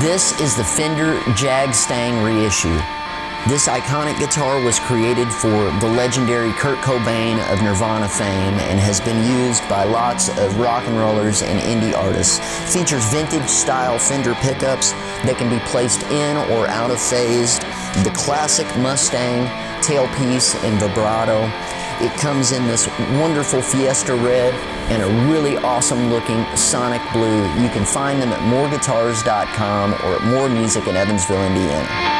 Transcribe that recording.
This is the Fender Jag Stang reissue. This iconic guitar was created for the legendary Kurt Cobain of Nirvana fame and has been used by lots of rock and rollers and indie artists. Features vintage style Fender pickups that can be placed in or out of phase, the classic Mustang tailpiece and vibrato. It comes in this wonderful Fiesta red and a really awesome looking Sonic blue. You can find them at mooreguitars.com or at Moore Music in Evansville, Indiana.